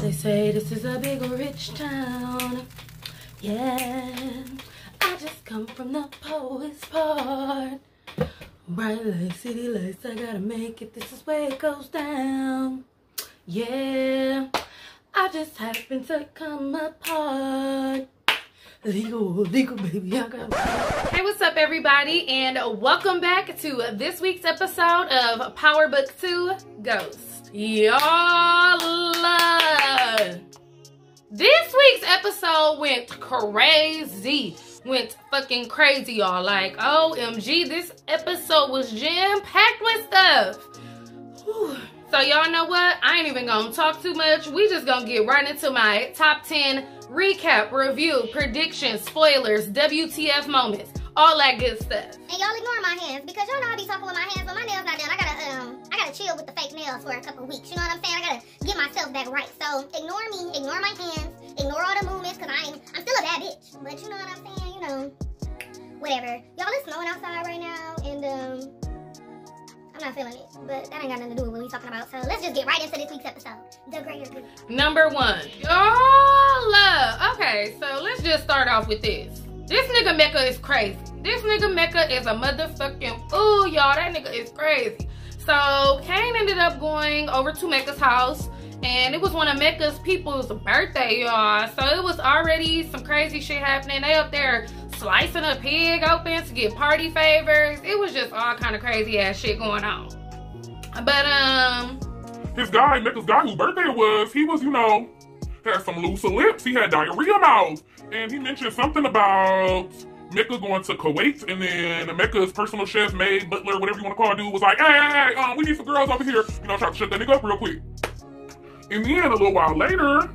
They say this is a big rich town. Yeah, I just come from the poet's part. Bright lights, city lights, I gotta make it. This is where it goes down. Yeah, I just happen to come apart. Legal, legal, baby, I got. Hey, what's up, everybody, and welcome back to this week's episode of Power Book 2 Ghost. Y'all, this week's episode went crazy. Went fucking crazy, y'all. Like, OMG, this episode was jam packed with stuff. Whew. So, y'all know what? I ain't even gonna talk too much. We just gonna get right into my top 10 recap, review, predictions, spoilers, WTF moments, all that good stuff. And y'all ignore my hands because y'all know I be talking with my hands, but my nails not done. I gotta um I gotta chill with the fake nails for a couple weeks. You know what I'm saying? I gotta get myself back right. So ignore me, ignore my hands, ignore all the movements, cause I ain't I'm still a bad bitch. But you know what I'm saying? You know, whatever. Y'all it's snowing outside right now, and um. I'm not feeling it, but that ain't got nothing to do with what we talking about. So let's just get right into this week's episode. The greater good. Number one. Y'all love. Okay, so let's just start off with this. This nigga Mecca is crazy. This nigga Mecca is a motherfucking fool, y'all. That nigga is crazy. So Cane ended up going over to Mecca's house. And it was one of Mecca's people's birthday, y'all. So it was already some crazy shit happening. They up there slicing a pig open to get party favors. It was just all kind of crazy ass shit going on. But um his guy, Mecca's guy whose birthday it was, he was, you know, had some looser lips. He had diarrhea mouth. And he mentioned something about Mecca going to Kuwait, and then Mecca's personal chef, maid, butler, whatever you want to call it, dude, was like, hey, hey, hey, um, we need some girls over here. You know, try to shut that nigga up real quick. And then a little while later,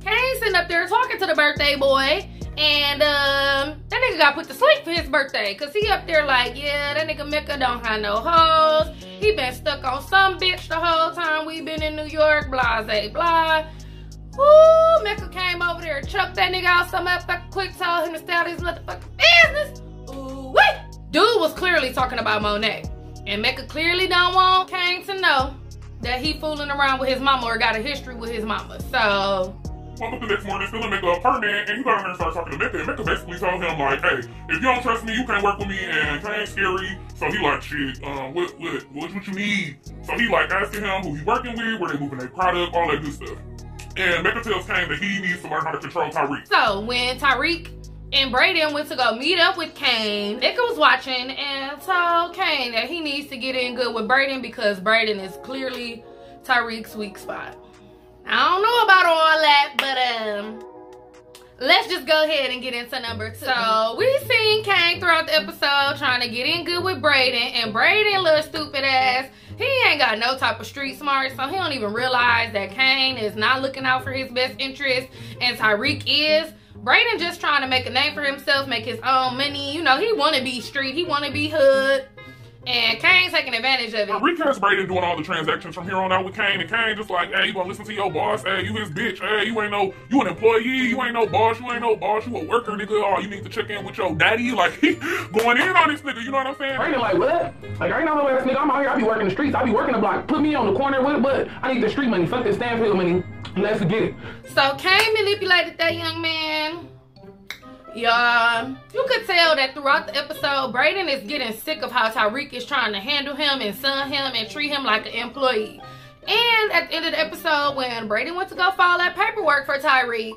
Cane sitting up there talking to the birthday boy. And um, that nigga got put to sleep for his birthday. Cause he up there like, yeah, that nigga Mecca don't have no hoes. He been stuck on some bitch the whole time we been in New York, blah, blah, blah. Woo, Mecca came over there and chucked that nigga out some motherfucking quick, told him to stay out of his motherfucking business. Ooh, wait. Dude was clearly talking about Monet. And Mecca clearly don't want Cane to know that he fooling around with his mama or got a history with his mama. So woke the next morning feeling Mecca apartment, and he got there and started talking to Mecca. And Mecca basically told him like, hey, if you don't trust me, you can't work with me, and Cane's scary. So he like, shit, um, what, what, what's what you need? So he like asking him who he working with, where they moving their product, all that good stuff. And Mecca tells Cane that he needs to learn how to control Tariq. So when Tariq and Brayden went to go meet up with Cane. Mecca was watching and told Cane that he needs to get in good with Brayden because Brayden is clearly Tariq's weak spot. I don't know about all that, but um, let's just go ahead and get into number two. So we seen Cane throughout the episode trying to get in good with Brayden, and Brayden, little stupid ass, he ain't got no type of street smart, so he don't even realize that Cane is not looking out for his best interest, and Tariq is. Brayden just trying to make a name for himself, make his own money. You know, he want to be street, he want to be hood. And Cane taking advantage of it. Tariq has Brayden doing all the transactions from here on out with Cane. and Cane just like, hey, you gonna listen to your boss? Hey, you his bitch. Hey, you ain't no, you an employee. You ain't no boss. You ain't no boss. You a worker, nigga. Oh, you need to check in with your daddy. Like, going in on this nigga. You know what I'm saying? Brayden like, what? Like, I ain't no ass nigga. I'm out here. I be working the streets. I be working the block. Put me on the corner with it, but I need the street money. Fuck this Stansfield money. Let's get it. So Cane manipulated that young man. Y'all, you could tell that throughout the episode, Brayden is getting sick of how Tariq is trying to handle him and son him and treat him like an employee. And at the end of the episode, when Brayden went to go file that paperwork for Tariq,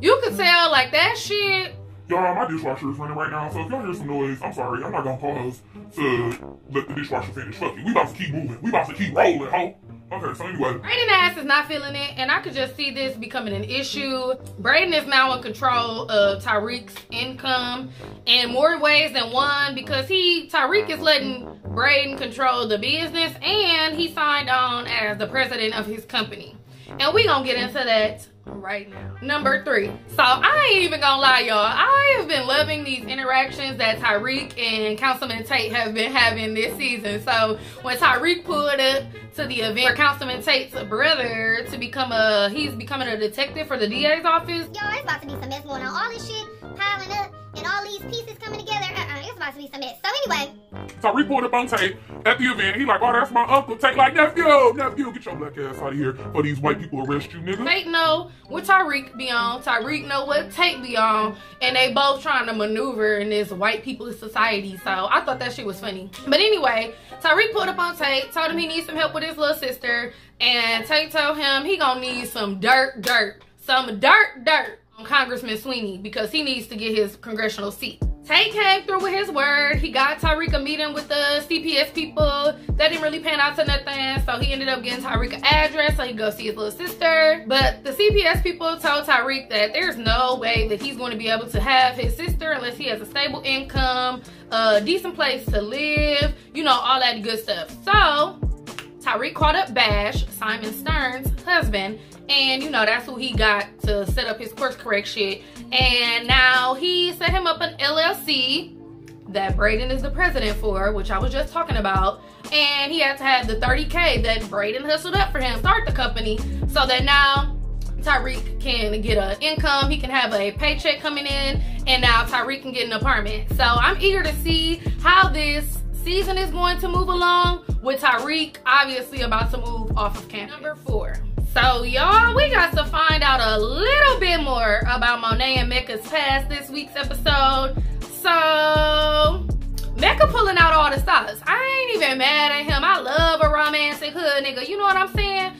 you could tell like that shit. Y'all, my dishwasher is running right now, so if y'all hear some noise, I'm sorry. I'm not gonna pause to let the dishwasher finish. Fuck it. We about to keep moving. We about to keep rolling, ho. Okay, so anyway. Brayden ass is not feeling it, and I could just see this becoming an issue. Brayden is now in control of Tariq's income in more ways than one because he Tariq is letting Brayden control the business and he signed on as the president of his company. And we gonna get into that right now. Number three. So I ain't even gonna lie, y'all. I have been loving these interactions that Tariq and Councilman Tate have been having this season. So when Tariq pulled up to the event for Councilman Tate's brother to become a, he's becoming a detective for the DA's office. Yo, it's about to be some mess going on. All this shit piling up, and and all these pieces coming together, uh-uh, it's about to be some mess. So anyway, Tariq pulled up on Tate at the event. He like, oh, that's my uncle. Tate like, nephew, nephew, get your black ass out of here for these white people arrest you, nigga. Tate know what Tariq be on. Tariq know what Tate be on. And they both trying to maneuver in this white people society. So I thought that shit was funny. But anyway, Tariq pulled up on Tate, told him he needs some help with his little sister. And Tate told him he gonna need some dirt, dirt. Some dirt, dirt on Congressman Sweeney because he needs to get his congressional seat. Tate came through with his word. He got Tariq a meeting with the CPS people. That didn't really pan out to nothing. So he ended up getting Tariq an address so he could go see his little sister. But the CPS people told Tariq that there's no way that he's going to be able to have his sister unless he has a stable income, a decent place to live, you know, all that good stuff. So Tariq called up Bash, Simon Stern's husband, and you know that's who he got to set up his course correct shit. And now he set him up an LLC that Brayden is the president for, which I was just talking about. And he had to have the 30k that Brayden hustled up for him start the company, so that now Tariq can get an income, he can have a paycheck coming in, and now Tariq can get an apartment. So I'm eager to see how this season is going to move along with Tariq obviously about to move off of campus. Number four. So y'all, we got to find out a little bit more about Monet and Mecca's past this week's episode. So Mecca pulling out all the stops. I ain't even mad at him. I love a romantic hood nigga. You know what I'm saying?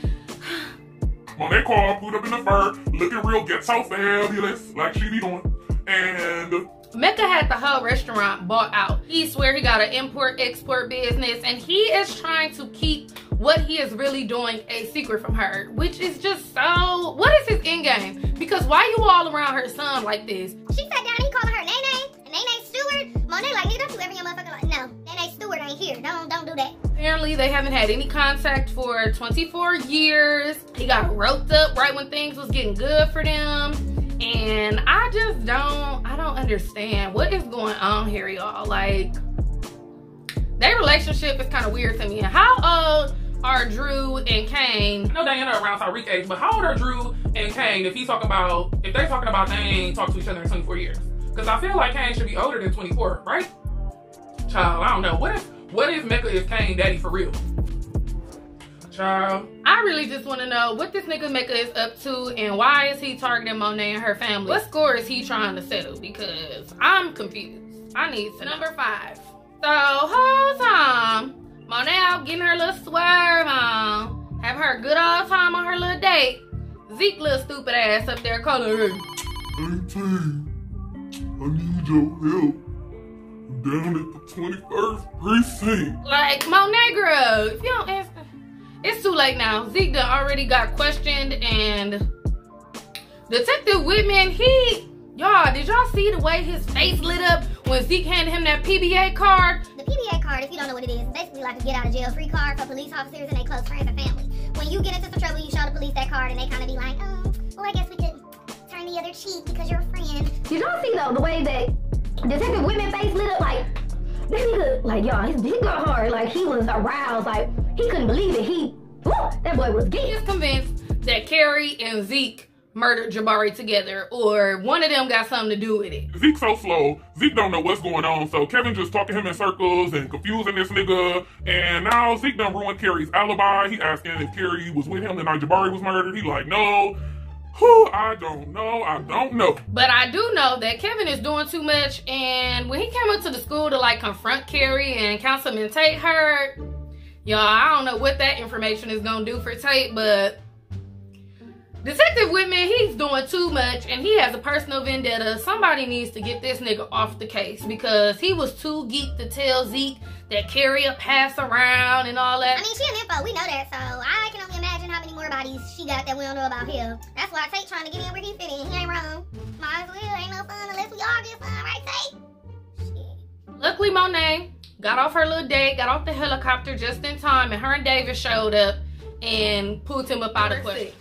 Monet called, put up in the fur, looking real ghetto fabulous, like she be doing. And Mecca had the whole restaurant bought out. He swear he got an import-export business and he is trying to keep what he is really doing a secret from her, which is just so, what is his end game? Because why you all around her son like this? she sat down, he calling her Nene, and Nene Stewart. Monet like, nigga, don't you ever your motherfucking life. No, Nene Stewart ain't here. Don't, don't do that. Apparently they haven't had any contact for 24 years. He got roped up right when things was getting good for them. And I just don't, I don't understand what is going on here, y'all. Like, their relationship is kind of weird to me. How old are Dru and Cane? I know Diana around Tariq age, but how old are Dru and Cane if he's talking about, if they're talking about they ain't talked to each other in 24 years? Because I feel like Cane should be older than 24, right? Child, I don't know. What if, what if Mecca is Cane daddy for real? Child. I really just want to know what this nigga Mecca is up to and why is he targeting Monet and her family? What score is he trying to settle? Because I'm confused. I need to. Number five. So, whole time, Monet out getting her little swerve on, have her good old time on her little date. Zeke little stupid ass up there calling her. 18, I need your help. I'm down at the 21st precinct. Like, Monet girl, if you don't answer, it's too late now. Zeke done already got questioned and Detective Whitman, he, y'all, did y'all see the way his face lit up when Zeke handed him that PBA card? The PBA card, if you don't know what it is, is basically like a get out of jail. Free card for police officers and their close friends and family. When you get into some trouble, you show the police that card and they kind of be like, um, well, I guess we could turn the other cheek because you're a friend. Did y'all see though the way that Detective Whitman face lit up? Like that nigga like y'all his dick got hard. Like he was aroused. Like he couldn't believe it. He woo, that boy was He is convinced that Carrie and Zeke murdered Jabari together or one of them got something to do with it. Zeke so slow. Zeke don't know what's going on. So Kevin just talking him in circles and confusing this nigga. And now Zeke done ruined Carrie's alibi. He asking if Carrie was with him the night Jabari was murdered. He like, no. Who I don't know. I don't know. But I do know that Kevin is doing too much, and when he came up to the school to like confront Carrie and Councilman Tate heard, y'all, I don't know what that information is gonna do for Tate, but Detective Whitman, he's doing too much, and he has a personal vendetta. Somebody needs to get this nigga off the case because he was too geek to tell Zeke that Carrie a pass around and all that. I mean, she an info, we know that, so I can only imagine how many more bodies she got that we don't know about him. That's why Tate trying to get in where he fit in. He ain't wrong. Might as well, ain't no fun unless we all get fun, right, Tate? Shit. Luckily, Monet got off her little date, got off the helicopter just in time, and her and David showed up and pulled him up out of question.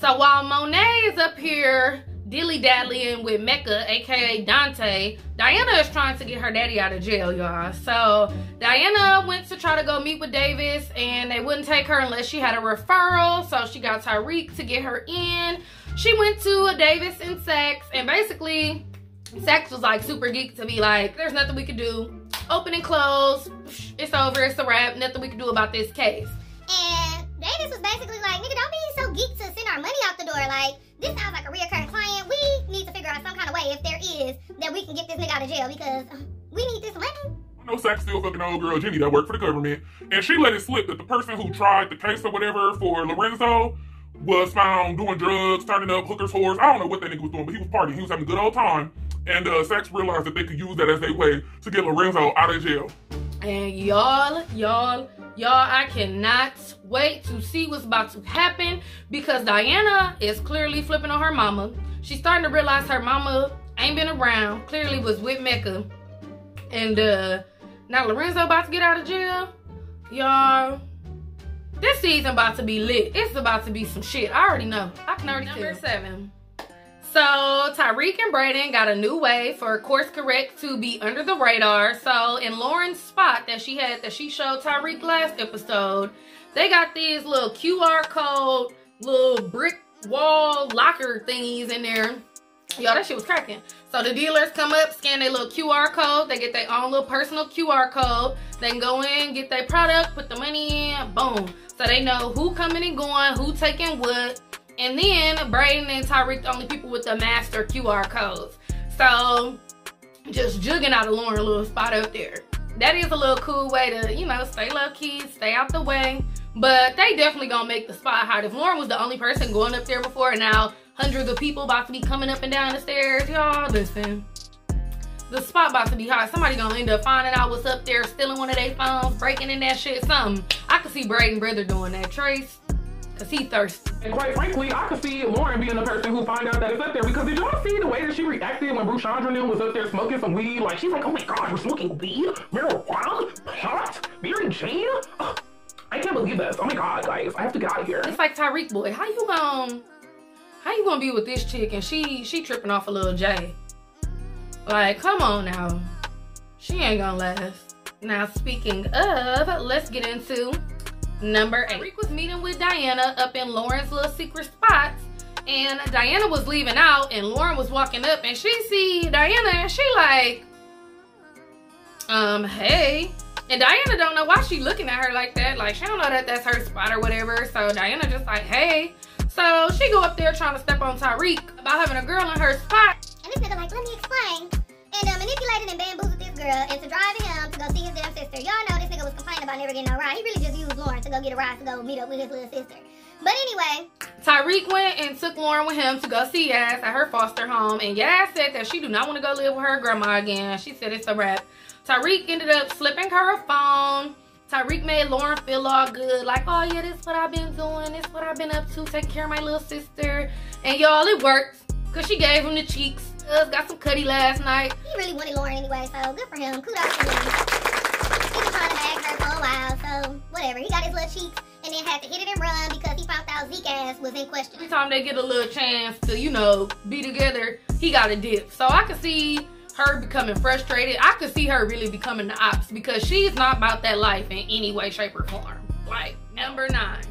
So while Monet is up here dilly dallying with Mecca, aka Dante, Diana is trying to get her daddy out of jail, y'all. So Diana went to try to go meet with Davis, and they wouldn't take her unless she had a referral. So she got Tariq to get her in. She went to Davis and Saxe and basically Saxe was like super geek to be like, there's nothing we can do. Open and close. It's over. It's a wrap. Nothing we can do about this case. And Davis was basically like, nigga, don't be so geek to send our money out the door. Like, this sounds like a reoccurring client. We need to figure out some kind of way, if there is, that we can get this nigga out of jail because uh, we need this money. No know Saxe still fucking old girl Jenny that worked for the government, and she let it slip that the person who tried the case or whatever for Lorenzo was found doing drugs, turning up hookers, whores. I don't know what that nigga was doing, but he was partying. He was having a good old time. And uh, Saxe realized that they could use that as their way to get Lorenzo out of jail. And y'all, y'all, y'all, I cannot wait to see what's about to happen because Diana is clearly flipping on her mama. She's starting to realize her mama ain't been around, clearly was with Mecca. And uh now Lorenzo about to get out of jail. Y'all, this season about to be lit. It's about to be some shit. I already know. I can already Number tell. seven. So Tariq and Brayden got a new way for Course Correct to be under the radar. So in Lauren's spot that she had that she showed Tariq last episode, they got these little QR code, little brick wall locker thingies in there. Y'all, that shit was cracking. So the dealers come up, scan their little QR code. They get their own little personal QR code. They can go in, get their product, put the money in, boom. So they know who coming and going, who taking what. And then Brayden and Tariq the only people with the master QR codes. So just jugging out of Lauren little spot up there. That is a little cool way to, you know, stay low key, stay out the way. But they definitely gonna make the spot hot. If Lauren was the only person going up there before and now hundreds of people about to be coming up and down the stairs, y'all listen. The spot about to be hot. Somebody gonna end up finding out what's up there, stealing one of their phones, breaking in that shit, something. I could see Brayden brother doing that. Trace, Cause he thirsty. And quite frankly, I could see Lauren being the person who find out that it's up there. Because did y'all see the way that she reacted when Bruce Chandra was up there smoking some weed? Like she's like, oh my god, we're smoking weed, marijuana, pot, Mary Jane. Oh, I can't believe this. Oh my god, guys, I have to get out of here. It's like Tariq boy, how you gonna how you gonna be with this chick and she she tripping off a little J? Like, come on now. She ain't gonna last. Now speaking of, let's get into Number eight. Rick was meeting with Diana up in Lauren's little secret spots. And Diana was leaving out and Lauren was walking up and she see Diana and she like, um, hey. And Diana don't know why she looking at her like that. Like, she don't know that that's her spot or whatever. So Diana just like, hey. So she go up there trying to step on Tariq about having a girl in her spot. And this nigga like, let me explain. And uh, manipulated and bamboozled this girl into driving him to go see his damn sister. Y'all know this nigga was complaining about never getting no ride. He really just used Lauren to go get a ride to go meet up with his little sister. But anyway. Tariq went and took Lauren with him to go see Yas at her foster home. And Yas said that she do not want to go live with her grandma again. She said it's a wrap. Tariq ended up slipping her a phone. Tariq made Lauren feel all good. Like, oh yeah, this is what I've been doing. This is what I've been up to. Taking care of my little sister. And y'all, it worked. Because she gave him the cheeks. Uh, got some cutty last night. He really wanted Lauren anyway, so good for him. Kudos to him. He was trying to bag her for a while, so whatever. He got his little cheeks and then had to hit it and run because he found out Zeke ass was in question. Every time they get a little chance to, you know, be together, he got a dip. So I could see her becoming frustrated. I could see her really becoming the ops because she's not about that life in any way, shape, or form. Like, number nine.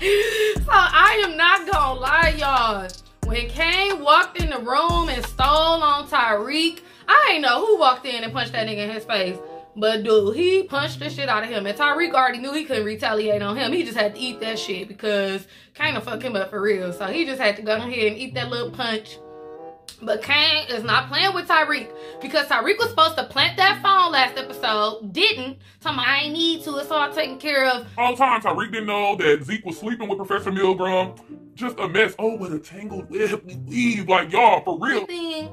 So I am not gonna lie, y'all. When Cane walked in the room and stole on Tariq, I ain't know who walked in and punched that nigga in his face. But dude, he punched the shit out of him. And Tariq already knew he couldn't retaliate on him. He just had to eat that shit because kind of fuck him up for real. So he just had to go ahead and eat that little punch. But Cane is not playing with Tariq because Tariq was supposed to plant that phone last episode, didn't. Tell me I ain't need to, it's all taken care of. All the time, Tariq didn't know that Zeke was sleeping with Professor Milgram. Just a mess. Oh, what a tangled web we weave. Like, y'all, for real. Everything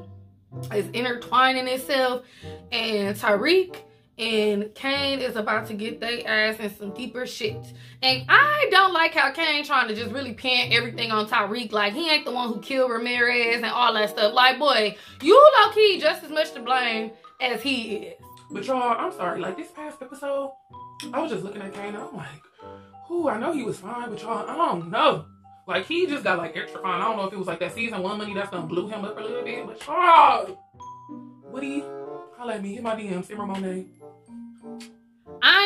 is intertwining itself. And Tariq and Cane is about to get their ass in some deeper shit. And I don't like how Cane trying to just really pin everything on Tariq. Like, he ain't the one who killed Ramirez and all that stuff. Like, boy, you low-key just as much to blame as he is. But y'all, I'm sorry. Like, this past episode, I was just looking at and I'm like, who I know he was fine, but y'all, I don't know. Like, he just got, like, extra fine. I don't know if it was, like, that season one money that's gonna blew him up a little bit, but y'all, Woody, holla at me. Hit my DM, Simmer Monet.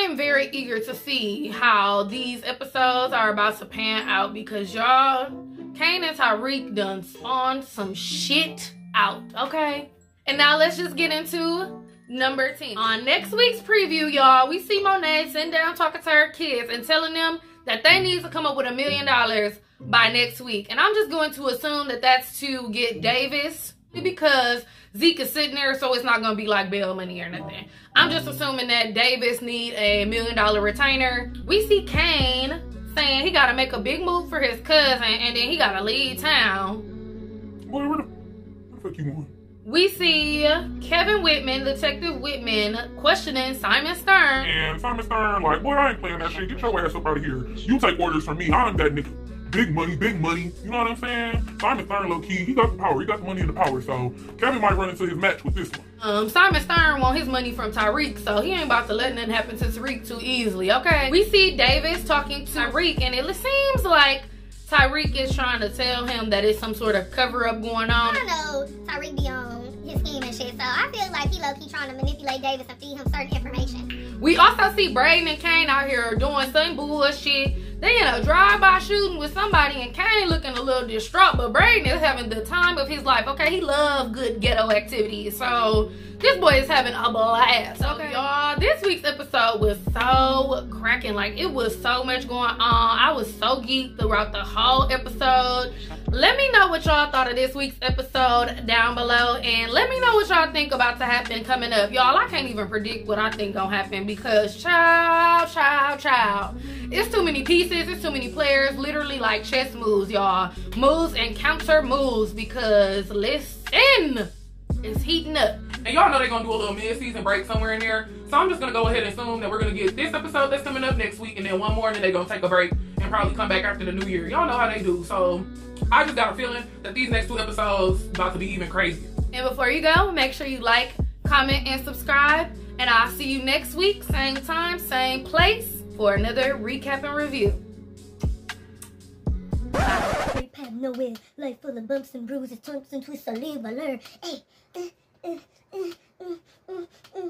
I am very eager to see how these episodes are about to pan out because y'all, Cane and Tariq done spawned some shit out. Okay. And now let's just get into number 10. On next week's preview, y'all, we see Monet sitting down talking to her kids and telling them that they need to come up with a million dollars by next week. And I'm just going to assume that that's to get Davis because Zeke is sitting there, so it's not going to be like bail money or nothing. I'm just assuming that Davis need a million dollar retainer. We see Cane saying he got to make a big move for his cousin and then he got to leave town. Boy, where the, where the fuck you going? We see Kevin Whitman, Detective Whitman, questioning Simon Stern. And Simon Stern, like, boy, I ain't playing that shit. Get your ass up out of here. You take orders from me. I'm that nigga. Big money, big money. You know what I'm saying? Simon Stern, low key, he got the power. He got the money and the power. So Kevin might run into his match with this one. Um, Simon Stern want his money from Tariq, so he ain't about to let nothing happen to Tariq too easily, okay? We see Davis talking to Tariq, and it seems like Tariq is trying to tell him that it's some sort of cover up going on. I know Tariq be on his scheme and shit, so I feel like he low key trying to manipulate Davis and feed him certain information. We also see Brayden and Cane out here doing some bullshit. They in a drive-by shooting with somebody and Cane looking a little distraught, but Brayden is having the time of his life. Okay, he loves good ghetto activities, so this boy is having a blast. Okay, y'all, this week's episode was so cracking. Like, it was so much going on. I was so geeked throughout the whole episode. Let me know what y'all thought of this week's episode down below, and let me know what y'all think about to happen coming up. Y'all, I can't even predict what I think gonna happen because child, child, child. It's too many pieces, it's too many players, literally like chess moves, y'all. Moves and counter moves because listen, it's heating up. And y'all know they're gonna do a little mid-season break somewhere in there. So I'm just gonna go ahead and assume that we're gonna get this episode that's coming up next week and then one more and then they're gonna take a break and probably come back after the new year. Y'all know how they do. So I just got a feeling that these next two episodes about to be even crazier. And before you go, make sure you like, comment, and subscribe. And I'll see you next week, same time, same place, for another recap and review. Path nowhere, life full of bumps and bruises, turns and twists, I I learn. Hey, uh, uh, uh,